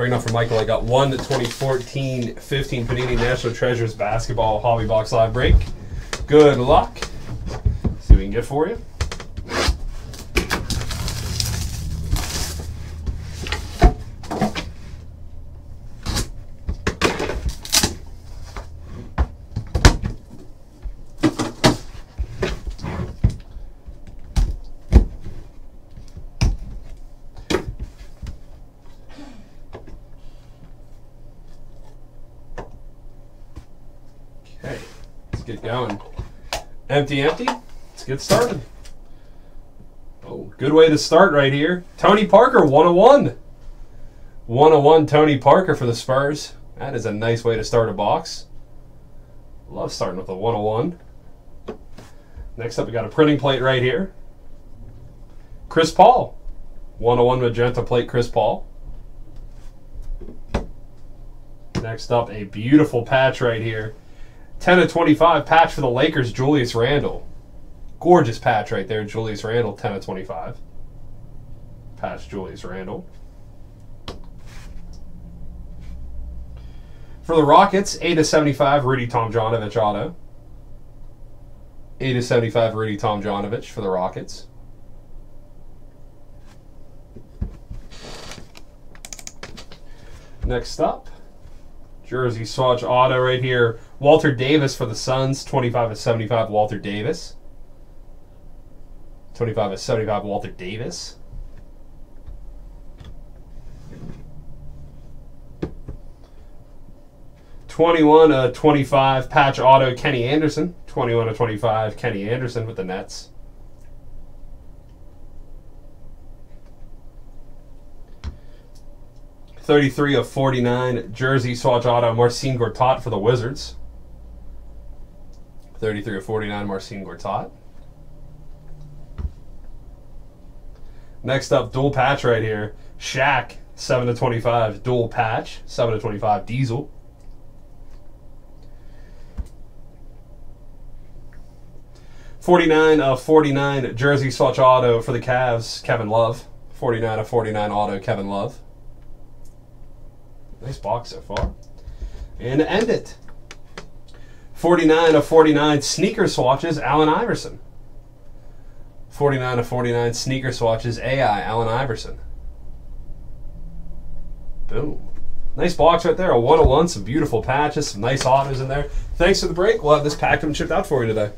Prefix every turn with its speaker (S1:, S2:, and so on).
S1: Breaking up for Michael, I got one 2014 15 Panini National Treasures Basketball Hobby Box Live break. Good luck. See what we can get for you. Okay, let's get going. Empty, empty. Let's get started. Oh, good way to start right here. Tony Parker, 101. 101 Tony Parker for the Spurs. That is a nice way to start a box. Love starting with a 101. Next up, we got a printing plate right here. Chris Paul. 101 magenta plate, Chris Paul. Next up, a beautiful patch right here. 10 of 25 patch for the Lakers, Julius Randle. Gorgeous patch right there, Julius Randle, 10 of 25. Patch Julius Randle. For the Rockets, 8 of 75, Rudy Tomjanovich auto. 8 of 75, Rudy Tomjanovich for the Rockets. Next up, jersey swatch auto right here. Walter Davis for the Suns, 25 of 75, Walter Davis. 25 of 75, Walter Davis. Twenty-one of twenty-five patch auto Kenny Anderson. Twenty-one of twenty-five Kenny Anderson with the Nets. 33 of 49 jersey swatch auto Marcin Gortat for the Wizards. 33 of 49 Marcin Gortat. Next up, dual patch right here. Shaq, 7 to 25, dual patch, 7 to 25, Diesel. Forty-nine of forty-nine jersey swatch auto for the Cavs, Kevin Love. Forty-nine of forty-nine auto, Kevin Love. Nice box so far. And to end it, 49 of 49 sneaker swatches, Allen Iverson. 49 of 49 sneaker swatches, AI, Allen Iverson. Boom. Nice box right there. A 101, some beautiful patches, some nice autos in there. Thanks for the break. We'll have this packed and shipped out for you today.